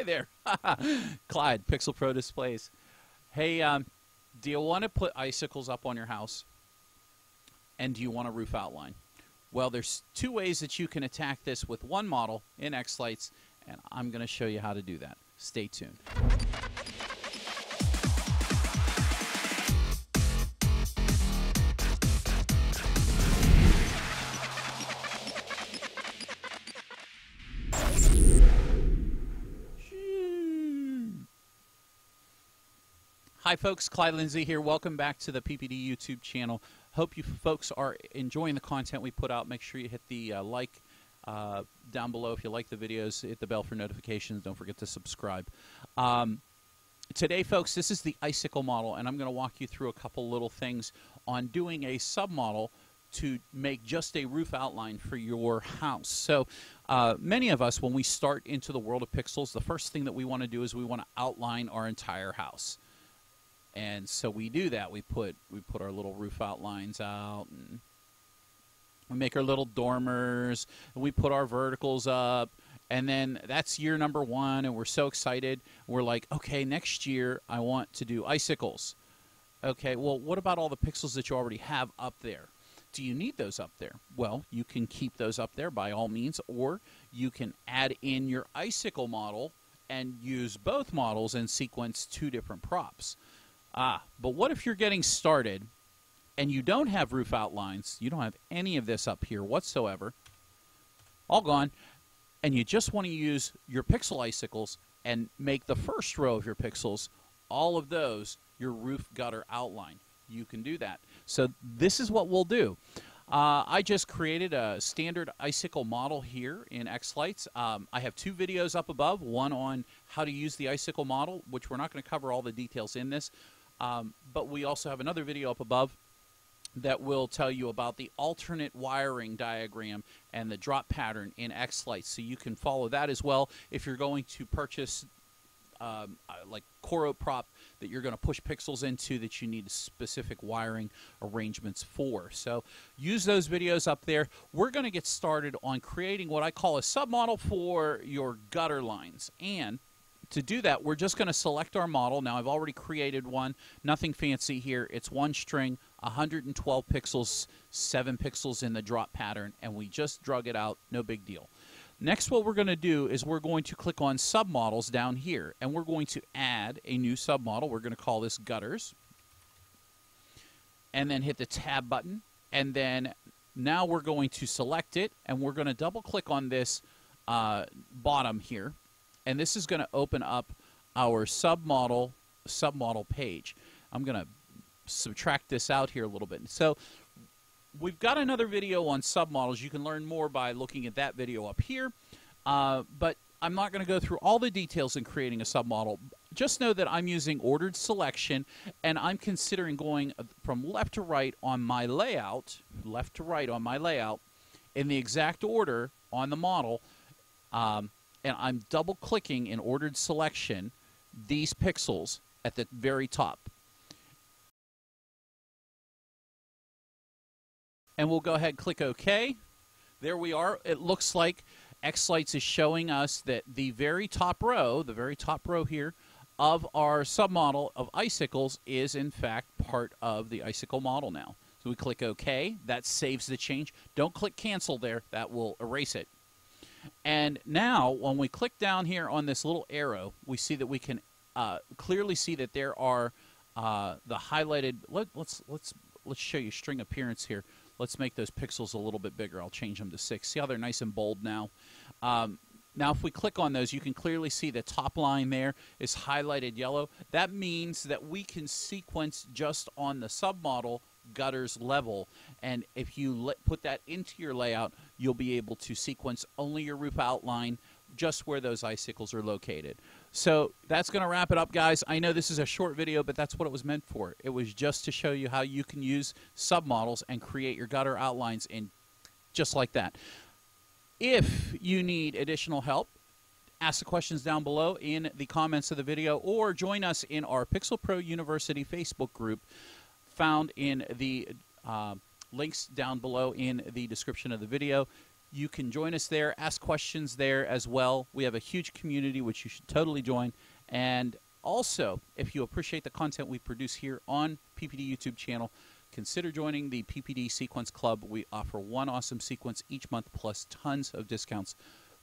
Hi there, Clyde, Pixel Pro Displays. Hey, um, do you want to put icicles up on your house? And do you want a roof outline? Well, there's two ways that you can attack this with one model in xLights, and I'm going to show you how to do that. Stay tuned. Hi, folks. Clyde Lindsay here. Welcome back to the PPD YouTube channel. Hope you folks are enjoying the content we put out. Make sure you hit the uh, like uh, down below if you like the videos. Hit the bell for notifications. Don't forget to subscribe. Um, today, folks, this is the Icicle model, and I'm going to walk you through a couple little things on doing a submodel to make just a roof outline for your house. So, uh, many of us, when we start into the world of pixels, the first thing that we want to do is we want to outline our entire house and so we do that. We put we put our little roof outlines out, and we make our little dormers, and we put our verticals up, and then that's year number one, and we're so excited. We're like, okay, next year I want to do icicles. Okay, well, what about all the pixels that you already have up there? Do you need those up there? Well, you can keep those up there by all means, or you can add in your icicle model and use both models and sequence two different props. Ah, but what if you're getting started and you don't have roof outlines, you don't have any of this up here whatsoever, all gone, and you just want to use your pixel icicles and make the first row of your pixels, all of those, your roof gutter outline. You can do that. So this is what we'll do. Uh, I just created a standard icicle model here in xLights. Um, I have two videos up above, one on how to use the icicle model, which we're not going to cover all the details in this, um, but we also have another video up above that will tell you about the alternate wiring diagram and the drop pattern in xLights. So you can follow that as well if you're going to purchase um, uh, like Coro prop that you're going to push pixels into that you need specific wiring arrangements for. So use those videos up there. We're going to get started on creating what I call a submodel for your gutter lines. And to do that, we're just going to select our model. Now, I've already created one. Nothing fancy here. It's one string, 112 pixels, 7 pixels in the drop pattern, and we just drug it out. No big deal. Next, what we're going to do is we're going to click on submodels down here, and we're going to add a new submodel. We're going to call this gutters, and then hit the tab button, and then now we're going to select it, and we're going to double click on this uh, bottom here, and this is going to open up our submodel submodel page. I'm going to subtract this out here a little bit. So we've got another video on submodels. You can learn more by looking at that video up here. Uh, but I'm not going to go through all the details in creating a submodel. Just know that I'm using ordered selection, and I'm considering going from left to right on my layout, left to right on my layout, in the exact order on the model. Um, and I'm double clicking in ordered selection these pixels at the very top. And we'll go ahead and click OK. There we are. It looks like xLights is showing us that the very top row, the very top row here, of our submodel of icicles is in fact part of the icicle model now. So we click OK. That saves the change. Don't click cancel there. That will erase it. And now, when we click down here on this little arrow, we see that we can uh, clearly see that there are uh, the highlighted. Let, let's let's let's show you string appearance here. Let's make those pixels a little bit bigger. I'll change them to six. See how they're nice and bold now. Um, now, if we click on those, you can clearly see the top line there is highlighted yellow. That means that we can sequence just on the submodel gutters level. And if you put that into your layout, you'll be able to sequence only your roof outline just where those icicles are located. So that's going to wrap it up, guys. I know this is a short video, but that's what it was meant for. It was just to show you how you can use submodels and create your gutter outlines in just like that. If you need additional help, ask the questions down below in the comments of the video or join us in our Pixel Pro University Facebook group found in the uh, links down below in the description of the video. You can join us there, ask questions there as well. We have a huge community which you should totally join. And also, if you appreciate the content we produce here on PPD YouTube channel, consider joining the PPD Sequence Club. We offer one awesome sequence each month plus tons of discounts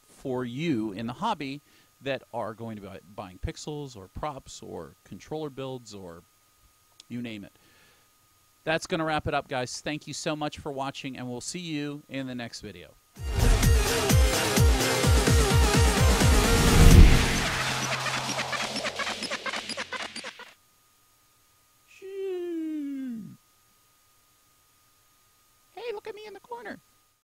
for you in the hobby that are going to be buying pixels or props or controller builds or you name it. That's going to wrap it up, guys. Thank you so much for watching, and we'll see you in the next video.